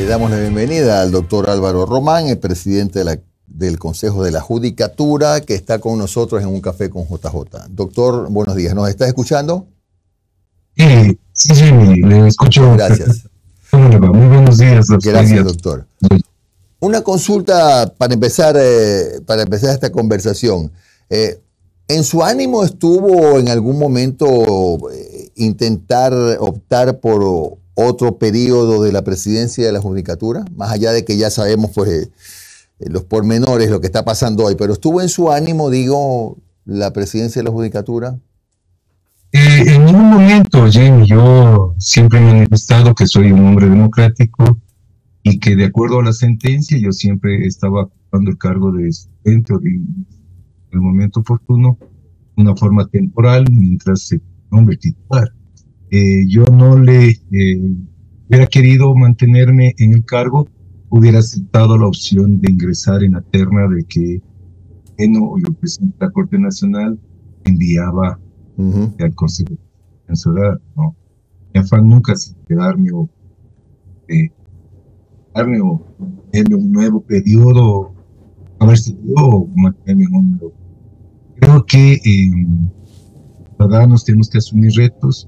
Le damos la bienvenida al doctor Álvaro Román, el presidente del Consejo de la Judicatura, que está con nosotros en un café con JJ. Doctor, buenos días. ¿Nos está escuchando? Sí, sí, sí, le escucho. Gracias. Muy buenos días, doctor. Gracias, doctor. Una consulta para empezar, eh, para empezar esta conversación. Eh, ¿En su ánimo estuvo en algún momento eh, intentar optar por otro periodo de la presidencia de la Judicatura? Más allá de que ya sabemos pues, eh, los pormenores, lo que está pasando hoy, pero ¿estuvo en su ánimo, digo, la presidencia de la Judicatura? Eh, en ningún momento, Jamie, yo siempre he manifestado que soy un hombre democrático y que de acuerdo a la sentencia yo siempre estaba ocupando el cargo de presidente de el momento oportuno, una forma temporal, mientras se nombre titular. Eh, yo no le eh, hubiera querido mantenerme en el cargo, hubiera aceptado la opción de ingresar en la terna de que Eno, el presidente de la Corte Nacional, enviaba al Consejo de Ciudad. ¿no? Mi afán nunca es quedarme o eh, darme o un nuevo periodo, a ver si yo mantenerme en un nuevo Creo que eh, ciudadanos tenemos que asumir retos.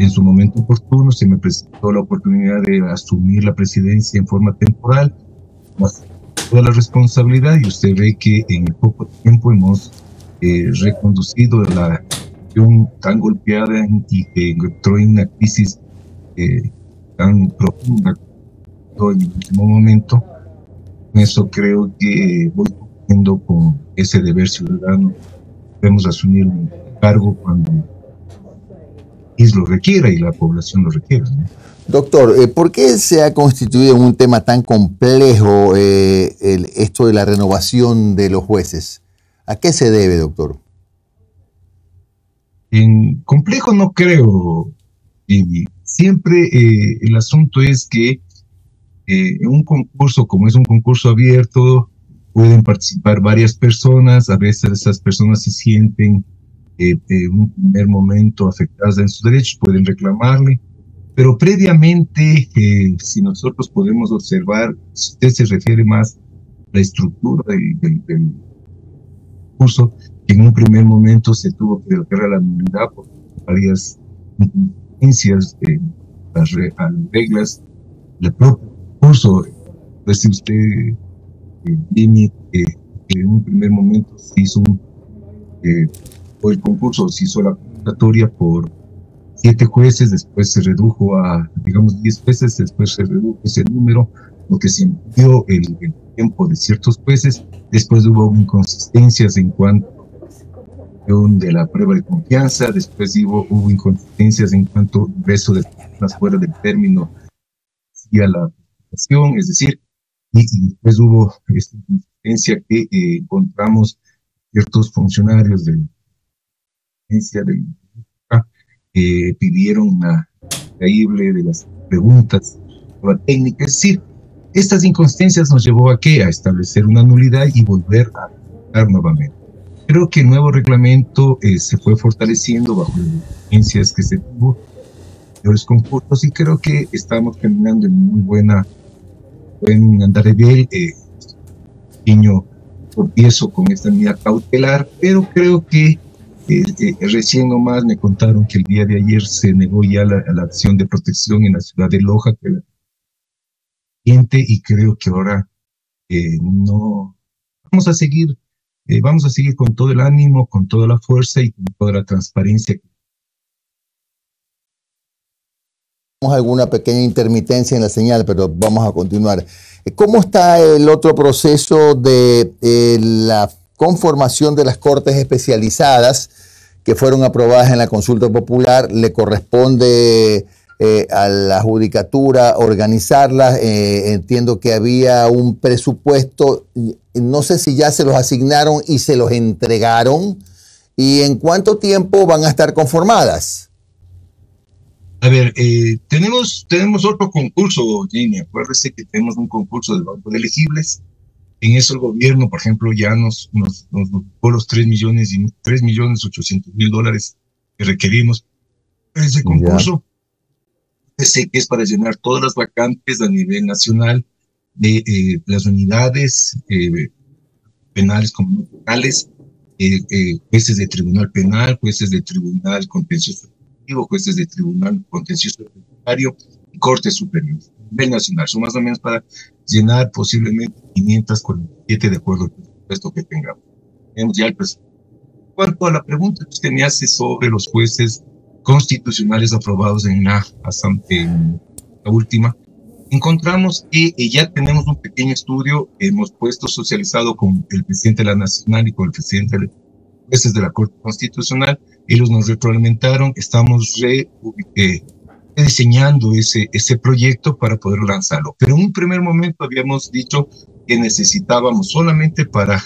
En su momento oportuno se me presentó la oportunidad de asumir la presidencia en forma temporal, toda la responsabilidad y usted ve que en poco tiempo hemos eh, reconducido la situación tan golpeada y que entró en una crisis eh, tan profunda en el último momento. Eso creo que voy cumpliendo con ese deber ciudadano debemos asumir un cargo cuando lo requiera y la población lo requiera. Doctor, eh, ¿por qué se ha constituido un tema tan complejo eh, esto de la renovación de los jueces? ¿A qué se debe, doctor? En complejo no creo. Y siempre eh, el asunto es que un concurso, como es un concurso abierto, pueden participar varias personas, a veces esas personas se sienten en un primer momento afectadas en sus derechos, pueden reclamarle, pero previamente, eh, si nosotros podemos observar, si usted se refiere más a la estructura del, curso, que en un primer momento se tuvo que a la nulidad por varias influencias de las, reglas del propio curso. Pues si usted Jimmy, que en un primer momento se hizo un, eh, el concurso, se hizo la convocatoria por siete jueces, después se redujo a, digamos, diez jueces, después se redujo ese número, lo que se dio el, tiempo de ciertos jueces, después hubo inconsistencias en cuanto de la prueba de confianza, después hubo, hubo inconsistencias en cuanto al resto de las fuera del término y a la es decir, y, después hubo esta insistencia que eh, encontramos ciertos funcionarios de la agencia de que pidieron una increíble de las preguntas la técnica. Es decir, estas inconsistencias nos llevó a qué? A establecer una nulidad y volver a dar nuevamente. Creo que el nuevo reglamento eh, se fue fortaleciendo bajo las agencias que se tuvo, los concursos, y creo que estamos caminando en muy buena pueden andar de eh, niño tropiezo con esta medida cautelar, pero creo que eh, eh, recién nomás me contaron que el día de ayer se negó ya la, la acción de protección en la ciudad de Loja, que la gente, y creo que ahora eh, no vamos a seguir, vamos a seguir con todo el ánimo, con toda la fuerza y con toda la transparencia alguna pequeña intermitencia en la señal, pero vamos a continuar. ¿Cómo está el otro proceso de eh, la conformación de las cortes especializadas que fueron aprobadas en la consulta popular? ¿Le corresponde eh, a la judicatura organizarlas? Eh, entiendo que había un presupuesto, no sé si ya se los asignaron y se los entregaron. ¿Y en cuánto tiempo van a estar conformadas? A ver, eh, tenemos, tenemos otro concurso, Jenny. Acuérdese que tenemos un concurso de bancos elegibles. En eso el gobierno, por ejemplo, ya nos, nos, nos los 3 millones y 3 millones 800 mil dólares que requerimos ese concurso. sé que es para llenar todas las vacantes a nivel nacional de eh, las unidades eh, penales comunales, eh, jueces de tribunal penal, jueces de tribunal contencioso jueces de tribunal contencioso tributario y cortes superiores nivel nacional. Son más o menos para llenar posiblemente 547 de acuerdo al presupuesto que tengamos. Tenemos ya el presupuesto. Cuanto a la pregunta que usted me hace sobre los jueces constitucionales aprobados en la, en la última, encontramos que ya tenemos un pequeño estudio, hemos puesto socializado con el presidente de la Nacional y con el presidente de jueces de la Corte Constitucional, ellos nos retroalimentaron, estamos re, eh, diseñando ese, ese proyecto para poder lanzarlo. Pero en un primer momento habíamos dicho que necesitábamos solamente para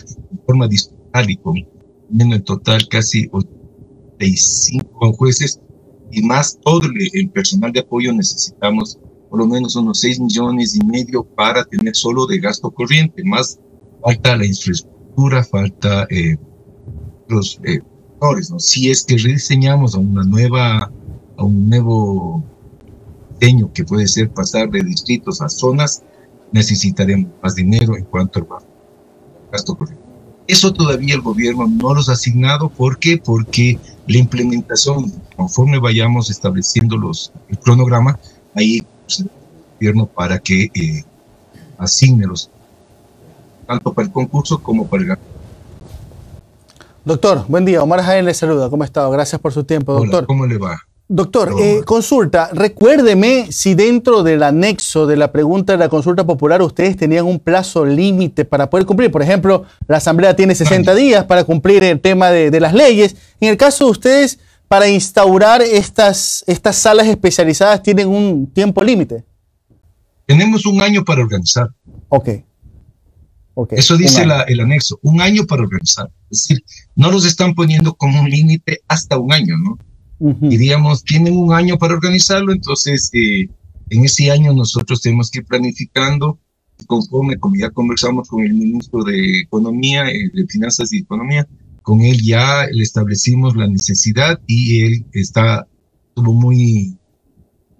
forma distinta y con en total casi 85 jueces y más todo el, personal de apoyo necesitamos por lo menos unos 6 millones y medio para tener solo de gasto corriente, más falta la infraestructura, falta eh, los eh, ¿no? Si es que rediseñamos a una nueva, a un nuevo diseño que puede ser pasar de distritos a zonas, necesitaremos más dinero en cuanto al gasto corriente. Eso todavía el gobierno no los ha asignado. ¿Por qué? Porque la implementación, conforme vayamos estableciendo los, el cronograma, ahí pues, el gobierno para que eh, asigne los, tanto para el concurso como para el Doctor, buen día. Omar Jaén le saluda. ¿Cómo está? Gracias por su tiempo, doctor. ¿Cómo le va? Doctor, eh, consulta, recuérdeme si dentro del anexo de la pregunta de la consulta popular ustedes tenían un plazo límite para poder cumplir. Por ejemplo, la Asamblea tiene 60 días para cumplir el tema de, las leyes. En el caso de ustedes, para instaurar estas, estas salas especializadas, ¿tienen un tiempo límite? Tenemos un año para organizar. Ok. okay. Eso dice el anexo, un año para organizar. Es decir, no los están poniendo como un límite hasta un año, ¿no? Diríamos, tienen un año para organizarlo, entonces eh, en ese año nosotros tenemos que ir planificando conforme, como ya conversamos con el ministro de Economía, eh, de Finanzas y Economía, con él ya le establecimos la necesidad y él está estuvo muy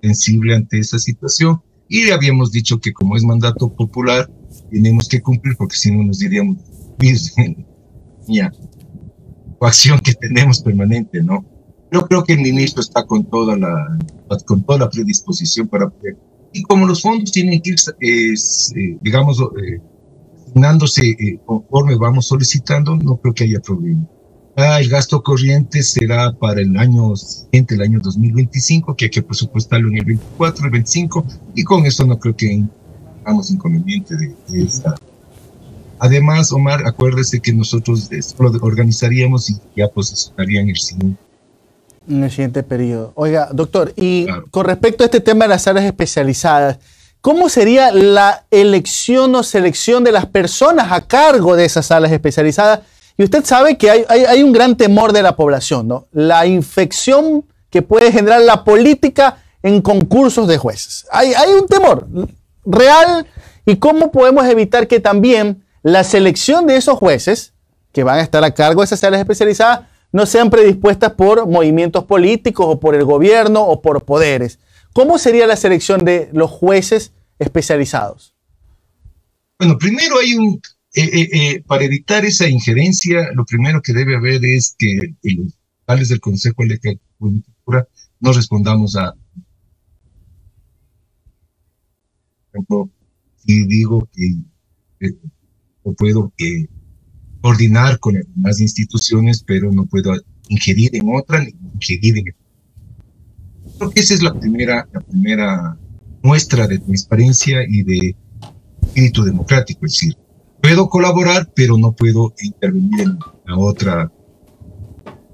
sensible ante esa situación y habíamos dicho que como es mandato popular tenemos que cumplir porque si no nos diríamos ya acción que tenemos permanente, ¿no? Yo creo que el ministro está con toda la, con toda la predisposición para poder. Y como los fondos tienen que ir, eh, digamos, eh, eh, conforme vamos solicitando, no creo que haya problema. Ah, el gasto corriente será para el año siguiente, el año 2025, que hay que presupuestarlo en el 24, el 25, y con eso no creo que tengamos inconveniente de, de esta Además, Omar, acuérdese que nosotros lo organizaríamos y ya posicionarían el siguiente en el siguiente periodo. Oiga, doctor, y con respecto a este tema de las áreas especializadas, ¿cómo sería la elección o selección de las personas a cargo de esas salas especializadas? Y usted sabe que hay, hay, un gran temor de la población, ¿no? La infección que puede generar la política en concursos de jueces. Hay, hay un temor real y cómo podemos evitar que también la selección de esos jueces que van a estar a cargo de esas salas especializadas no sean predispuestas por movimientos políticos o por el gobierno o por poderes. ¿Cómo sería la selección de los jueces especializados? Bueno, primero hay un, eh, eh, eh, para evitar esa injerencia, lo primero que debe haber es que los tales del Consejo Electoral no respondamos a, por ejemplo, si digo que o puedo que coordinar con las instituciones, pero no puedo ingerir en otra ni ingerir en Creo que esa es la primera, la primera muestra de transparencia y de espíritu democrático, es decir, puedo colaborar, pero no puedo intervenir en la otra.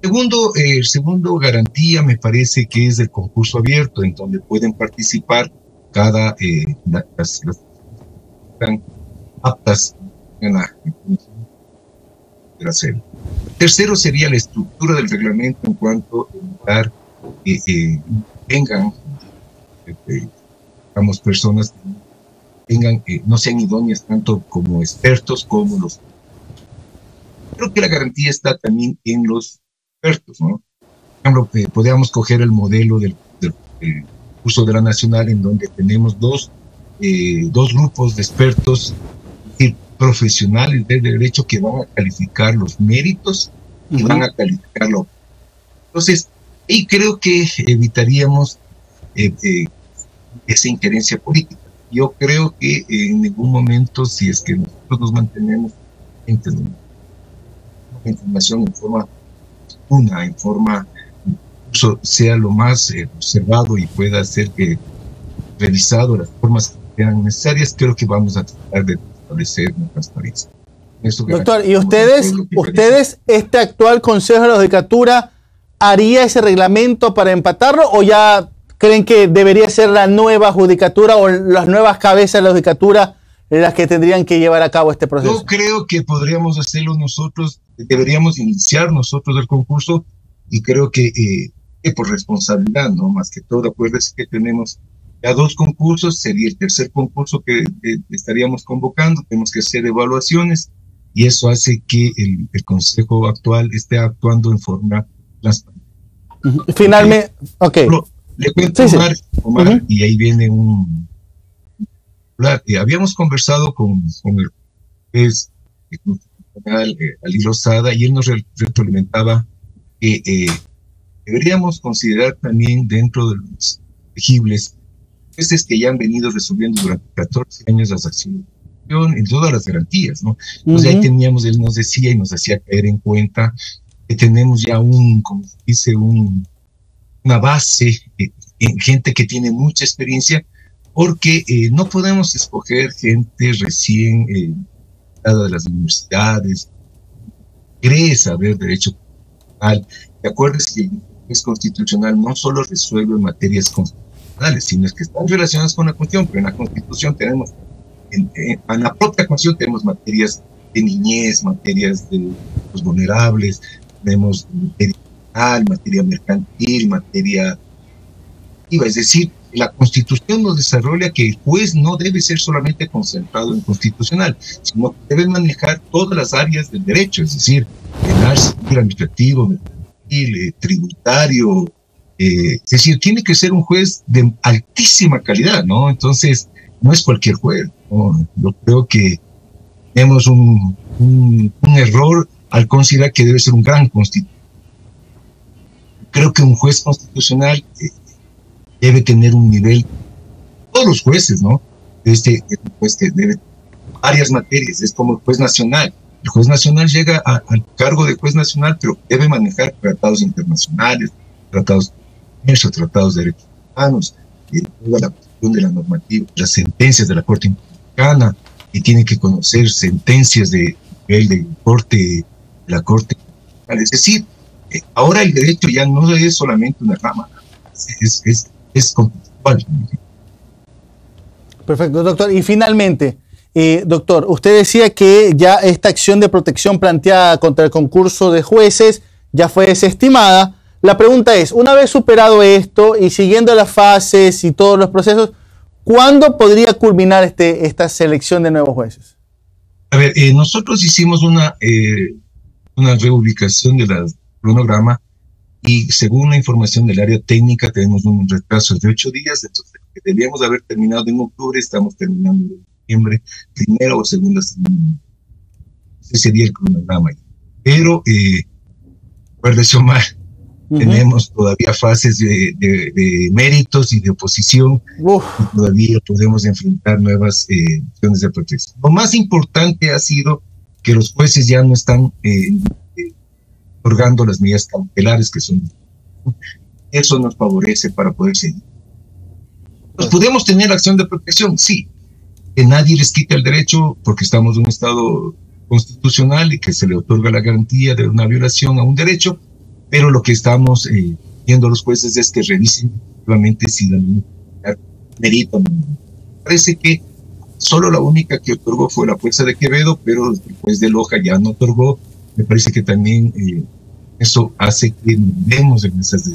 Segundo, eh, segundo garantía me parece que es el concurso abierto, en donde pueden participar cada eh, las, las, están aptas en la Tercero sería la estructura del reglamento en cuanto a que eh, vengan, eh, digamos, personas que tengan, eh, no sean idóneas tanto como expertos como los. Creo que la garantía está también en los expertos, ¿no? Por ejemplo, podríamos coger el modelo del, curso de la Nacional en donde tenemos dos, eh, dos grupos de expertos profesionales de derecho que van a calificar los méritos y van a calificarlo. Entonces, y creo que evitaríamos eh, eh, esa injerencia política. Yo creo que en ningún momento, si es que nosotros nos mantenemos en información en forma una, en forma sea lo más eh, observado y pueda ser que revisado las formas que sean necesarias, creo que vamos a tratar de Doctor, ¿y ustedes, ustedes, este actual Consejo de la Judicatura, haría ese reglamento para empatarlo o ya creen que debería ser la nueva judicatura o las nuevas cabezas de la judicatura las que tendrían que llevar a cabo este proceso? Yo creo que podríamos hacerlo nosotros, deberíamos iniciar nosotros el concurso y creo que, eh, por responsabilidad, ¿no? Más que todo, acuérdense que tenemos ya dos concursos, sería el tercer concurso que estaríamos convocando, tenemos que hacer evaluaciones y eso hace que el, el consejo actual esté actuando en forma transparente. Finalmente, ok. Le cuento, Omar, Omar y ahí viene un... Eh, habíamos conversado con, con el juez constitucional eh, Ali Rosada y él nos retroalimentaba que eh, deberíamos considerar también dentro de los elegibles jueces que ya han venido resolviendo durante 14 años las acciones en todas las garantías, ¿no? Entonces ahí teníamos, él nos decía y nos hacía caer en cuenta que tenemos ya un, como se dice, un, una base eh, en gente que tiene mucha experiencia, porque eh, no podemos escoger gente recién eh, de las universidades, cree saber derecho constitucional. ¿Te acuerdas que el juez constitucional no solo resuelve materias constitucionales, sino que están relacionadas con la cuestión, pero en la constitución tenemos en, la propia Constitución tenemos materias de niñez, materias de los vulnerables, tenemos materia materia mercantil, materia es decir, la Constitución nos desarrolla que el juez no debe ser solamente concentrado en constitucional, sino que debe manejar todas las áreas del derecho, es decir, penal, administrativo, mercantil, eh, tributario, eh, es decir, tiene que ser un juez de altísima calidad, ¿no? Entonces, no es cualquier juez. Yo creo que tenemos un, un, error al considerar que debe ser un gran constitucional. Creo que un juez constitucional eh, debe tener un nivel, todos los jueces, ¿no? Este juez que debe varias materias, es como el juez nacional. El juez nacional llega al cargo de juez nacional, pero debe manejar tratados internacionales, tratados tratados de derechos humanos, toda la de la normativa, las sentencias de la Corte Interamericana, y tiene que conocer sentencias de nivel de corte, de la Corte. Es decir, eh, ahora el derecho ya no es solamente una rama, es, es, es conceptual. Perfecto, doctor. Y finalmente, eh, doctor, usted decía que ya esta acción de protección planteada contra el concurso de jueces ya fue desestimada. La pregunta es, una vez superado esto y siguiendo las fases y todos los procesos, ¿cuándo podría culminar este, esta selección de nuevos jueces? A ver, eh, nosotros hicimos una, eh, una reubicación del cronograma y según la información del área técnica tenemos un retraso de ocho días, entonces debíamos haber terminado en octubre, estamos terminando en noviembre, primera o segunda semana. Ese sería el cronograma. Pero, eh, acuérdese Omar, tenemos todavía fases de, méritos y de oposición. Y todavía podemos enfrentar nuevas eh, acciones de protección. Lo más importante ha sido que los jueces ya no están eh, eh, otorgando las medidas cautelares que son. Eso nos favorece para poder seguir. ¿Nos podemos tener acción de protección? Sí. Que nadie les quite el derecho porque estamos en un Estado constitucional y que se le otorga la garantía de una violación a un derecho pero lo que estamos eh, viendo los jueces es que revisen nuevamente si la merita. Parece que solo la única que otorgó fue la fuerza de Quevedo, pero el juez de Loja ya no otorgó. Me parece que también eh, eso hace que vemos en esas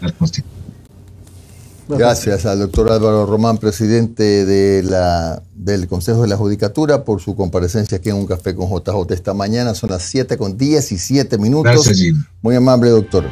la Constitución. Gracias al doctor Álvaro Román, presidente de la, del Consejo de la Judicatura, por su comparecencia aquí en Un Café con JJ esta mañana. Son las 7 con 17 minutos. Muy amable, doctor.